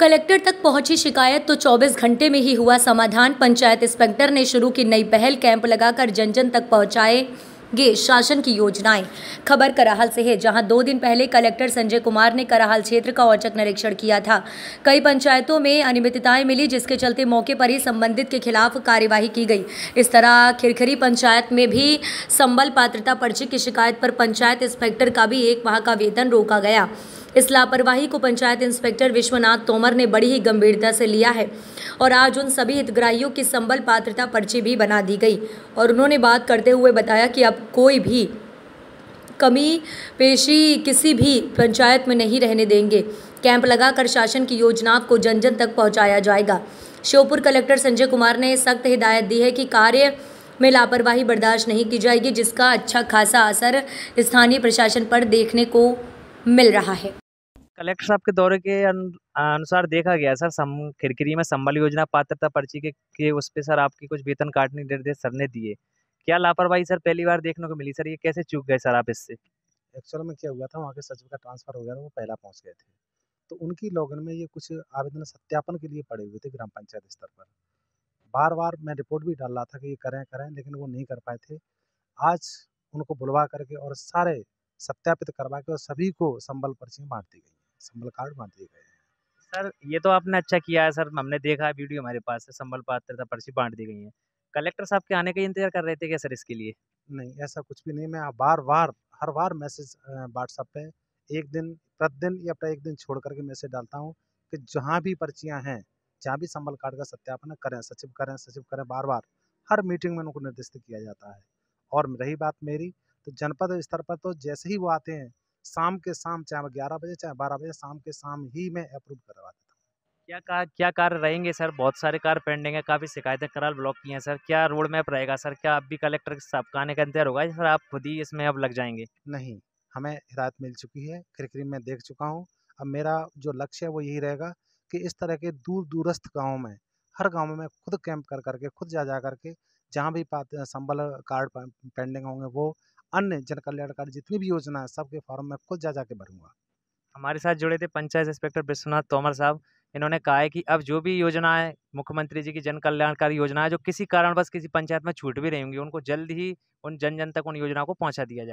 Collector तक पहुँची शिकायत तो 24 घंटे में ही हुआ समाधान। पंचायत इंस्पेक्टर ने शुरू की नई पहल कैंप लगाकर जन जन तक पहुंचाएँगे शासन की योजनाएँ। खबर कराहल से है, जहाँ दो दिन पहले कलेक्टर संजय कुमार ने कराहल क्षेत्र का औचक निरीक्षण किया था। कई पंचायतों में अनियमितताएँ मिली, जिसके चलते मौके पर ही संबंधित के खिलाफ कार्यवाही की गई। इस तरह खिरखरी पंचायत में भी संबल पात्रता पर्ची की शिकायत पर पंचायत इंस्पेक्टर का भी एक माह का वेतन रोका गया। इस लापरवाही को पंचायत इंस्पेक्टर विश्वनाथ तोमर ने बड़ी ही गंभीरता से लिया है और आज उन सभी हितग्राहियों की संबल पात्रता पर्ची भी बना दी गई और उन्होंने बात करते हुए बताया कि अब कोई भी कमी पेशी किसी भी पंचायत में नहीं रहने देंगे। कैंप लगाकर शासन की योजनाओं को जन जन तक पहुँचाया जाएगा। श्योपुर कलेक्टर संजय कुमार ने सख्त हिदायत दी है कि कार्य में लापरवाही बर्दाश्त नहीं की जाएगी, जिसका अच्छा खासा असर स्थानीय प्रशासन पर देखने को मिल रहा है। कलेक्टर साहब के दौरे के अनुसार देखा गया सर सम खिरकिरी में संबल योजना पात्रता पर्ची के, के उस पर सर आपकी कुछ वेतन काटने निर्देश सर ने दिए। क्या लापरवाही सर पहली बार देखने को मिली? सर ये कैसे चूक गए सर आप इससे? एक्चुअल में क्या हुआ था वहाँ के सचिव का ट्रांसफ़र हो गया था वो पहला पहुँच गए थे। तो उनकी लॉगिन में ये कुछ आवेदन सत्यापन के लिए पड़े हुए थे ग्राम पंचायत स्तर पर। बार बार मैं रिपोर्ट भी डाल रहा था कि ये करें करें लेकिन वो नहीं कर पाए थे। आज उनको बुलवा करके और सारे सत्यापित करवा के और सभी को संबल पर्ची बांट दी गई संबल कार्ड बांट दिए गए हैं। सर ये तो आपने अच्छा किया है सर हमने देखा है वीडियो हमारे पास है संबल पात्रता पर्ची बांट दी गई है। कलेक्टर साहब के आने का इंतज़ार कर रहे थे क्या सर इसके लिए? नहीं ऐसा कुछ भी नहीं मैं बार बार हर बार मैसेज व्हाट्सएप पे एक दिन प्रतिदिन या एक दिन छोड़ करके मैसेज डालता हूँ कि जहाँ भी पर्चियाँ हैं जहाँ भी संबल कार्ड का सत्यापन करें सचिव करें सचिव करें बार बार हर मीटिंग में उनको निर्देशित किया जाता है। और रही बात मेरी तो जनपद स्तर पर तो जैसे ही वो आते हैं शाम के शाम चाहे ग्यारह बजे चाहे बारह बजे शाम के शाम ही मैं अप्रूव करवा देता हूँ। क्या कार क्या कार्य रहेंगे सर? बहुत सारे कार्य पेंडिंग है काफ़ी शिकायतें कराल ब्लॉक की हैं सर। क्या रोड मैप रहेगा सर? क्या अब भी कलेक्टर साहब का आने का इंतज़ार होगा? सर आप खुद ही इसमें अब लग जाएँगे। नहीं हमें हिदायत मिल चुकी है क्रिक्री में देख चुका हूँ। अब मेरा जो लक्ष्य है वो यही रहेगा कि इस तरह के दूर दूरस्थ गाँव में हर गाँव में खुद कैंप कर करके खुद जा जा करके जहाँ भी संबल कार्ड पेंडिंग होंगे वो अन्य जन कल्याणकारी जितनी भी योजना है, सबके फॉर्म में खुद जा जाके भरूँगा। हमारे साथ जुड़े थे पंचायत इंस्पेक्टर विश्वनाथ तोमर साहब। इन्होंने कहा है कि अब जो भी योजना है, मुख्यमंत्री जी की जन कल्याणकारी योजना है, जो किसी कारणवश किसी पंचायत में छूट भी रहेंगी होंगी, उनको जल्द ही उन जन जन तक उन योजनाओं को पहुँचा दिया जाए।